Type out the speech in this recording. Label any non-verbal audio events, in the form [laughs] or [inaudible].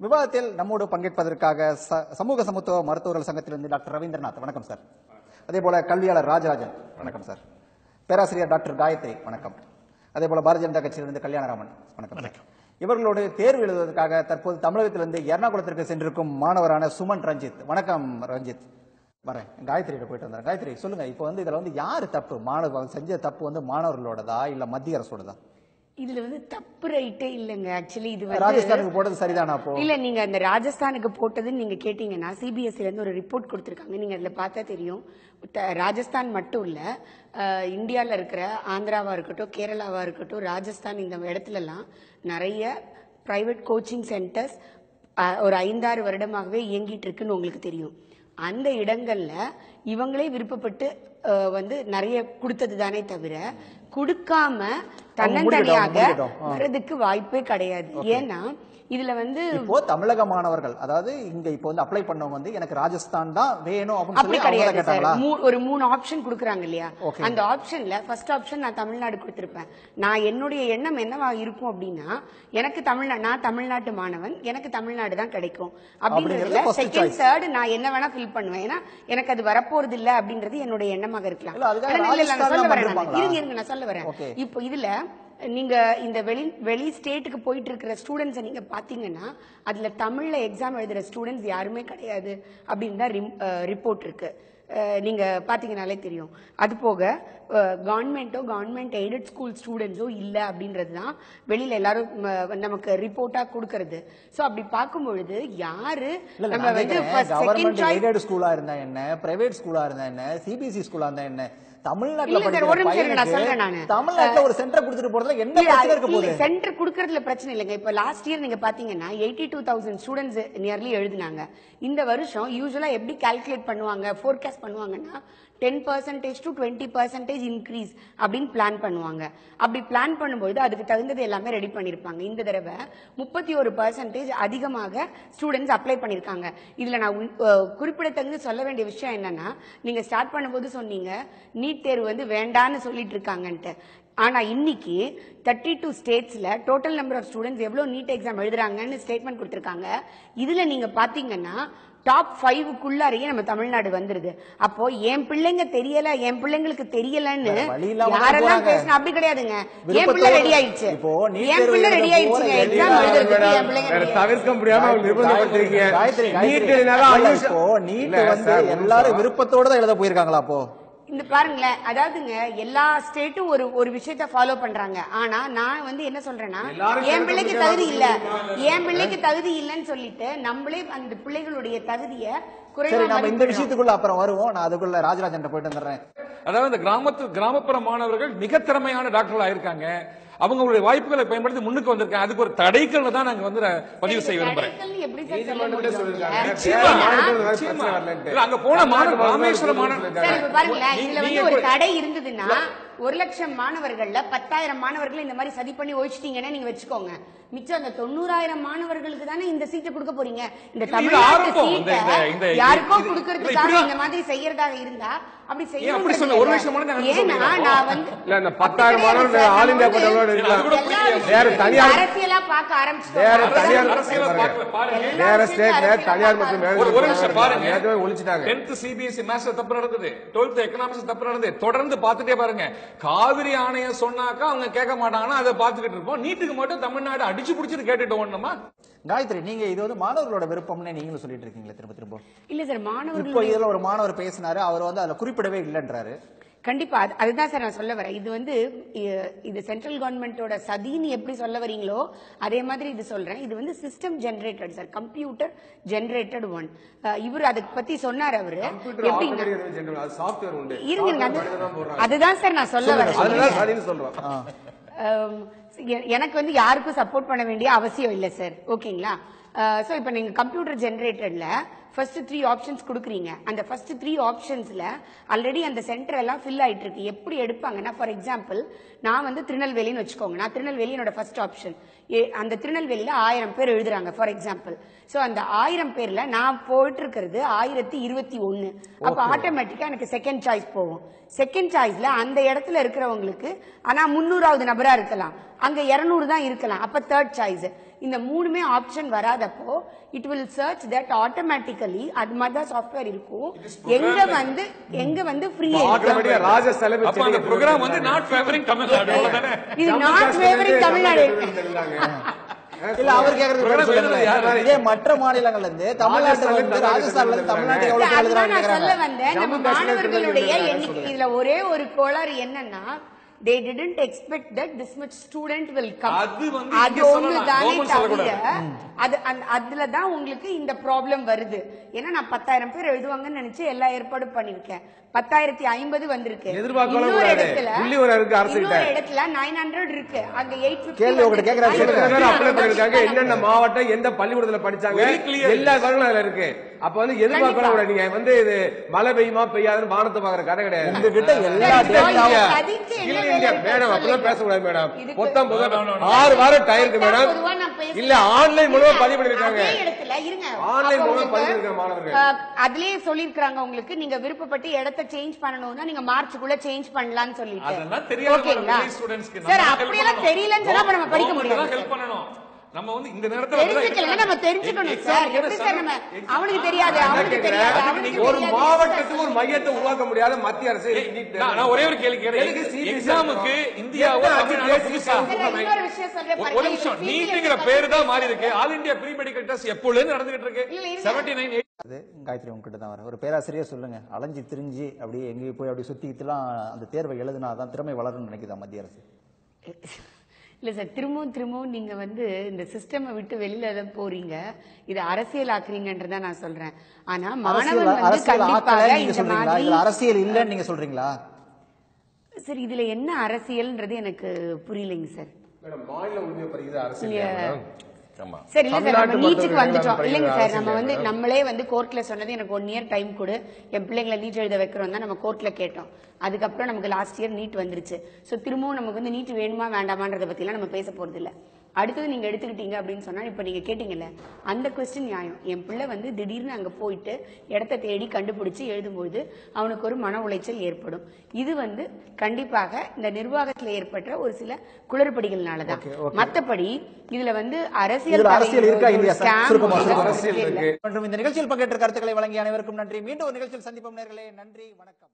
விவாதத்தில் நம்மோடு பங்கேற்பதற்காக ச- சமூக சமத்துவ மருத்துவர்கள் சங்கத்திலிருந்து டாக்டர் ரவீந்திரநாத். வணக்கம் சார். அதே போல கல்வியாளர் ராஜராஜன். வணக்கம் சார். பேராசிரியர் டாக்டர் காயத்ரி வணக்கம். அதே போல பாரதிய ஜனதா கட்சியிலிருந்து கல்யாணராமன் வணக்கம் சார். இவர்களோடு தேர்வு எழுதுவதற்காக தற்போது தமிழகத்திலிருந்து எர்ணாகுளத்திற்கு சென்றிருக்கும் மாணவரான சுமன் ரஞ்சித். வணக்கம் ரஞ்சித். வரேன். காயத்ரியிட போயிட்டு வந்தேன். காயத்ரி சொல்லுங்க. இப்போ வந்து இதுல வந்து யாரு தப்பு? மாணவர் செஞ்ச தப்பு வந்து மாணவர்களோடதா இல்ல மத்திய அரசோடதா? இதுல வந்து தப்பு ரைட்டே இல்லைங்க. ஆக்சுவலி இது வந்து ராஜஸ்தானுக்கு போட்டது சரிதானா அப்போ? இல்ல நீங்க அந்த ராஜஸ்தானுக்கு போட்டதுன்னு நீங்க கேட்டீங்கன்னா சிபிஎஸ்சில இருந்து ஒரு ரிப்போர்ட் கொடுத்திருக்காங்க. நீங்க அதுல பார்த்தா தெரியும். ராஜஸ்தான் மட்டும் இல்ல அஹ், இந்தியால இருக்கிற ஆந்திராவா இருக்கட்டும் கேரளாவா இருக்கட்டும் ராஜஸ்தான் இந்த இடத்துல எல்லாம் நிறைய பிரைவேட் கோச்சிங் சென்டர்ஸ் ஒரு ஐந்தாறு வருடமாகவே இயங்கிட்டு இருக்குன்னு உங்களுக்கு தெரியும். அந்த இடங்கள்ல இவங்களே விருப்பப்பட்டு வந்து நிறைய கொடுத்தது தானே தவிர கொடுக்காம தன்னந்தனியாக. வர்றதுக்கு வாய்ப்பே கிடையாது. ஏன்னா இதுல வந்து இப்போ தமிழக மாணவர்கள் அதாவது இங்க இப்போ வந்து அப்ளை பண்ணவங்க வந்து எனக்கு ராஜஸ்தான் தான் வேணும் அப்படி சொல்லி அவங்க தான் கிடையாது சார். ஒரு மூணு ஆப்ஷன் கொடுக்குறாங்க இல்லையா. அந்த ஆப்ஷன்ல ஃபர்ஸ்ட் ஆப்ஷன் நான் தமிழ்நாடு கொடுத்திருப்பேன். நான் என்னுடைய எண்ணம் என்னவா இருக்கும் அப்படின்னா எனக்கு தமிழ்நாடு நான் தமிழ்நாட்டு மாணவன் எனக்கு தமிழ்நாடு தான் கிடைக்கும். அப்படின்றதுல அப்படிங்கிறது first செகண்ட். தேர்ட் நான் என்ன வேணா ஃபில் பண்ணுவேன். ஏன்னா எனக்கு அது வரப்போறது இல்ல அப்படின்றது என்னுடைய எண்ணமாக இருக்கலாம். நான் சொல்ல வரேன்? இருங்க இருங்க நான் சொல்ல வரேன். இப்போ இதுல நீங்க இந்த வெளி வெளி ஸ்டேட்டுக்கு போயிட்டு இருக்கிற ஸ்டூடெண்ட்ஸை நீங்க பாத்தீங்கன்னா அதுல தமிழ்ல எக்ஸாம் எழுதுற ஸ்டூடெண்ட்ஸ் யாருமே கிடையாது அப்படின்னு தான் ரிப்போர்ட் இருக்கு. அஹ், நீங்க பாத்தீங்கனாலே தெரியும். அது போக கவர்மெண்ட்டோ கவர்மெண்ட் எய்டட் ஸ்கூல் ஸ்டூடெண்ட்ஸோ இல்ல அப்படின்றது தான் வெளியில எல்லாரும் நமக்கு ரிப்போர்ட்டா கொடுக்கறது. சோ அப்படி பார்க்கும் பொழுது யாரு நம்ம வந்து செகண்ட் கவர்மெண்ட் சாய்ஸ் எய்டட் ஸ்கூலா இருந்தா என்ன? பிரைவேட் ஸ்கூலா இருந்தா என்ன? சிபிஎஸ்இ ஸ்கூலா இருந்தா என்ன? தமிழ்நாட்டுல. தமிழ்நாட்டுல ஒரு சென்டர் கொடுத்துட்டு போறதுல என்ன இருக்க போகுது? சென்டர் குடுக்கறதுல பிரச்சனை இல்லைங்க. இப்ப லாஸ்ட் இயர் நீங்க பாத்தீங்கன்னா eighty two thousand students nearly எழுதினாங்க. இந்த வருஷம் யூஸ்வலா எப்படி கால்குலேட் பண்ணுவாங்க ஃபோர்காஸ்ட் பண்ணுவாங்கன்னா ten percentage to twenty percentage increase அப்படின்னு பிளான் பண்ணுவாங்க. அப்படி பிளான் பண்ணும்போது அதுக்கு தகுந்தது எல்லாமே ரெடி பண்ணியிருப்பாங்க இந்த தடவை முப்பத்தி ஒரு பர்சன்டேஜ் அதிகமாக ஸ்டூடெண்ட்ஸ் அப்ளை பண்ணியிருக்காங்க இதில் நான் உள்- குறிப்பிடத்தகுந்து சொல்ல வேண்டிய விஷயம் என்னென்னா நீங்கள் ஸ்டார்ட் பண்ணும்போது சொன்னீங்க நீட் தேர்வு வந்து வேண்டான்னு சொல்லிட்டு இருக்காங்கன்ட்டு. ஆனால் இன்னைக்கு தேர்ட்டி டூ ஸ்டேட்ஸில் டோட்டல் நம்பர் ஆஃப் ஸ்டூடெண்ட்ஸ் எவ்வளோ நீட் எக்ஸாம் எழுதுறாங்கன்னு ஸ்டேட்மெண்ட் கொடுத்துருக்காங்க. இதில் நீங்கள் பார்த்தீங்கன்னா டாப் ஃபைவுக்குள்ளாரையே நம்ம தமிழ்நாடு வந்துருது. அப்போ என் பிள்ளைங்க தெரியல என் பிள்ளைங்களுக்கு தெரியலன்னு யாரெல்லாம். பேசினா அப்படி கிடையாதுங்க. என் பிள்ளை ரெடி ஆயிடுச்சு. என் பிள்ளை எழுத ரெடி ஆயிடுச்சுங்க. எக்ஸாம் எழுதுறதுக்கு என் பிள்ளைங்க தவிர்க்க முடியாம அவங்க நிர்பந்தப்படுத்திருக்கீங்க நீட் வந்து எல்லாரும். விருப்பத்தோட தான் எழுத போயிருக்காங்களா அப்போ? இந்த பாருங்களேன் அதாவதுங்க எல்லா ஸ்டேட்டும் ஒரு ஒரு விஷயத்த ஃபாலோ பண்றாங்க ஆனா நான் வந்து என்ன சொல்றேன்னா என் பிள்ளைக்கு தகுதி இல்ல? என் பிள்ளைக்கு தகுதி இல்லைன்னு சொல்லிட்டு நம்மளே அந்த பிள்ளைகளுடைய தகுதியை சரி குறைவா நம்ம இந்த. விஷயத்துக்குள்ள அப்புறம் வருவோம் நான் அதுக்குள்ள ராஜராஜன் போயிட்டு வந்துடுறேன் அதாவது இந்த கிராமத்து கிராமப்புற மாணவர்கள் மிக திறமையான டாக்டர்கள் ஆயிருக்காங்க. அவங்களுடைய வாய்ப்புகளை பயன்படுத்தி முன்னுக்கு வந்திருக்காங்க. அதுக்கு ஒரு தடைக்கல் தான் நாங்க வந்து நான் பதிவு செய்ய விரும்புறேன். அங்க போன மாணவ ராமேஸ்வரம் மாணவ ஒரு லட்சம் மாணவர்கள்ல பத்தாயிரம் மாணவர்கள் இந்த மாதிரி சதி பண்ணி ஒழிச்சிட்டீங்கன்னு நீங்க வச்சுக்கோங்க. மிச்சம் அந்த தொண்ணூறாயிரம் மாணவர்களுக்கு தானே இந்த சீட்டை கொடுக்க போறீங்க. இந்த தமிழ்நாட்டு சீட்டை கொடுக்கறதுக்காக. இந்த மாதிரி செய்யறதாக இருந்தா அப்படி அங்க ஏன்னா. நான் வந்து இல்ல, பத்தாயிரம் மாணவர்கள் ஆல் இந்தியா எல்லா புரியல. வேற தனியார் அரசியலா பார்க்க வேற. எல்லா வேற தனியார் பார்க்க மற்றும் ஒரு ஒரு நிமிஷம் பாருங்க. நேரத்தவே ஒழிச்சிட்டாங்க. டென்த் சிபிஎஸ்சி மேத்ஸ்ல தப்பு நடக்குது டுவெல்த் எக்கனாமிக்ஸ் தப்பு நடக்குது தொடர்ந்து பார்த்துட்டே பாருங்க. காவிரி ஆணையம் சொன்னாக்கா அவங்க கேட்க மாட்டாங்கன்னா அதை பார்த்துக்கிட்டு இருப்போம். நீட்டுக்கு மட்டும் தமிழ்நாடு அடிச்சு பிடிச்சிட்டு கேட்டுட்டு ஓடணுமா காயத்ரி நீங்க இது வந்து மாணவர்களோட விருப்பம்னு நீங்களும் சொல்லிட்டு இருக்கீங்களே திரும்ப திரும்ப? இல்ல சார் இப்போ மாணவர்கள் இதுல ஒரு மாணவர் பேசினாரு அவர் வந்து அதுல குறிப்பிடவே இல்லைன்றாரு. கண்டிப்பா அது- அதுதான் சார் நான் சொல்ல வரேன். இது வந்து இது சென்ட்ரல் கவர்மெண்டோட சதின்னு எப்படி சொல்ல வரீங்களோ அதே மாதிரி இது சொல்றேன். இது வந்து system generated sir computer generated one இவர் அதை பத்தி சொன்னார் அவரு. இருங்க. அதுதான் சார் நான் சொல்ல வரேன். எனக்கு வந்து யாருக்கும் சப்போர்ட் பண்ண வேண்டிய அவசியம் இல்லை சார் ஓகேங்களா ஸோ இப்போ நீங்கள் கம்ப்யூட்டர் ஜென்ரேட்டட்ல ஃபர்ஸ்ட் த்ரீ ஆப்ஷன்ஸ் கொடுக்குறீங்க. அந்த ஃபர்ஸ்ட் த்ரீ ஆப்ஷன்ஸ்ல ஆல்ரெடி அந்த சென்டர் எல்லாம் ஃபில் ஆயிட்டு இருக்கு எப்படி எடுப்பாங்கன்னா ஃபார் எக்ஸாம்பிள் நான் வந்து திருநெல்வேலின்னு வச்சுக்கோங்க. நான் திருநெல்வேலி என்னோட ஃபர்ஸ்ட் ஆப்ஷன் அந்த திருநெல்வேலியில ஆயிரம் பேர் எழுதுறாங்க ஃபார் எக்ஸாம்பிள் ஸோ அந்த ஆயிரம் பேர்ல நான் போயிட்டு இருக்கிறது ஆயிரத்தி இருபத்தி ஒன்னு. அப்போ ஆட்டோமேட்டிக்கா எனக்கு செகண்ட் சாய்ஸ் போகும். செகண்ட் சாய்ஸ்ல அந்த இடத்துல இருக்கிறவங்களுக்கு ஆனா முன்னூறாவது நபரா இருக்கலாம். அங்க 200 தான் இருக்கலாம். அப்ப தேர்ட் சாய்ஸ் இந்த மூணுமே option வராதப்போ it will search that automatically அது மாதிரி தான் சாஃப்ட்வேர் இருக்கும். எங்க வந்து எங்க வந்து ஃப்ரீ ஆட்டோமேட்டிக்கா ராஜ செலவு அப்ப அந்த ப்ரோக்ராம் வந்து நாட் ஃபேவரிங் தமிழ்நாடு இது நாட் ஃபேவரிங் தமிழ்நாடு இல்ல அவர் கேக்குறது? இதே மற்ற மாநிலங்கள்ல இருந்து தமிழ்நாட்டுல இருந்து ராஜஸ்தான்ல இருந்து தமிழ்நாட்டுக்கு எவ்வளவு நான் சொல்ல வந்தேன். நம்ம மாணவர்களுடைய எண்ணிக்கை இதுல ஒரே ஒரு கோளாறு என்னன்னா they didn't expect that this much student will come அது வந்து அது ஒண்ணு. தானே தவிர. அது அதுல தான் உங்களுக்கு இந்த ப்ராப்ளம் வருது ஏன்னா நான் பத்தாயிரம் பேர் எழுதுவாங்கன்னு நினைச்சு எல்லா ஏற்பாடும் பண்ணிருக்கேன் பத்தாயிரத்தி ஐம்பது வந்திருக்கு இன்னொரு. இடத்துல. இன்னொரு இடத்துல நைன் ஹண்ட்ரட் இருக்கு அங்க எயிட் கேள்வி அப்ளை பண்ணிருக்காங்க என்னென்ன மாவட்டம் எந்த பள்ளிக்கூடத்துல படிச்சாங்க. எல்லா விவரங்களும் அதுல இருக்கு அப்ப வந்து எதிர்பார்க்கலாம் கண்டிப்பா. கூட நீங்க வந்து இது மழை பெய்யுமா பெய்யாதுன்னு வானத்தை பாக்குற கதை கிடையாது. உங்ககிட்ட எல்லா மேடம் சொல்லுங்க. பேசக்கூடாது மேடம். மொத்தம். ஆறு வாரம் டைம் இருக்கு மேடம். இல்ல ஆன்லைன் மூலமா பதிவு பண்ணிருக்காங்க அதே இடத்துல இருங்க. ஆன்லைன் மூலமா பதிவு மாணவர்கள். அதுலயே சொல்லிருக்காங்க உங்களுக்கு. நீங்க விருப்பப்பட்டு இடத்த சேஞ்ச் பண்ணணும்னா நீங்க மார்ச்சுக்குள்ள சேஞ்ச் பண்ணலாம்னு சொல்லிட்டு. ஓகேங்களா? ஸ்டூடெண்ட்ஸ்க்கு சார் அப்படியெல்லாம் தெரியலன்னு சொன்னா நம்ம படிக்க முடியாது. நம்ம வந்து இந்த நேரத்துல நம்ம தெரிஞ்சுக்கணும் சார் எப்படி சார் நம்ம? அவனுக்கு தெரியாது அவனுக்கு தெரியாது அவனுக்கு ஒரு மாவட்டத்துக்கு ஒரு மையத்தை உருவாக்க முடியாத மத்திய அரசு நான் ஒரே ஒரு கேள்வி கேட்கிறேன். எக்ஸாமுக்கு? இந்தியாவும் ஒரு- நிமிஷம். நீட்டுங்கிற பேரு தான் மாறி இருக்கு. All India pre medical test எப்பொழுது நடந்துகிட்டு இருக்கு. செவன்டி நைன் அது காயத்ரி உங்ககிட்ட தான் வர ஒரு பேராசிரியர் சொல்லுங்க. அலைஞ்சு திரிஞ்சு அப்படியே எங்கேயும் போய் அப்படி சுத்திக்கிட்டுலாம் அந்த தேர்வை எழுதினாதான் திறமை வளரும்னு நினைக்குதா மத்திய அரசு? [laughs] இல்ல சார் திரும்பவும் திரும்பவும் நீங்க வந்து இந்த சிஸ்டமை விட்டு வெளியில தான் போறீங்க இது அரசியல் ஆக்குறீங்கன்றத நான் சொல்றேன். ஆனா மாணவன் வந்து அரசியல் கண்டிப்பாக இந்த சொல்றீங்களா? மாதிரி அரசியல் இல்லைன்னு நீங்க சொல்றீங்களா? சார் இதுல என்ன அரசியல்ன்றது எனக்கு புரியலைங்க சார் மேடம் மாநில உரிமை பறிக்குது அரசியல் சரி இல்ல சார் நம்ம நீட்டுக்கு வந்துட்டோம். இல்லைங்க சார் நம்ம வந்து நம்மளே வந்து கோர்ட்ல சொன்னது எனக்கு ஒன் இயர் டைம் கொடு. என் பிள்ளைங்களை நீட் எழுத வைக்கிறோம் தான் நம்ம கோர்ட்ல கேட்டோம். அதுக்கப்புறம் நமக்கு லாஸ்ட் இயர் நீட் வந்துருச்சு. சோ திரும்பவும் நமக்கு வந்து நீட் வேணுமா வேண்டாமான்றத பத்தி எல்லாம் நம்ம பேச போறது இல்ல அடுத்தது நீங்க எடுத்துக்கிட்டீங்க அப்படின்னு சொன்னா இப்ப நீங்க கேட்டீங்கல்ல அந்த கொஸ்டின் நியாயம். என் பிள்ளை வந்து திடீர்னு அங்க போயிட்டு இடத்த தேடி கண்டுபிடிச்சு எழுதும்போது அவனுக்கு ஒரு மன உளைச்சல் ஏற்படும். இது வந்து கண்டிப்பாக இந்த நிர்வாகத்துல ஏற்பட்ட ஒரு சில குளறுபடிகள்னாலதான். Okay, okay. மத்தபடி இதுல வந்து அரசியல் மற்றும் இந்த நிகழ்ச்சியில் பங்கேற்ற கருத்துக்களை வழங்கிய அனைவருக்கும் நன்றி. மீண்டும் ஒரு நிகழ்ச்சியில் சந்திப்போம் நேர்களே. நன்றி. வணக்கம்.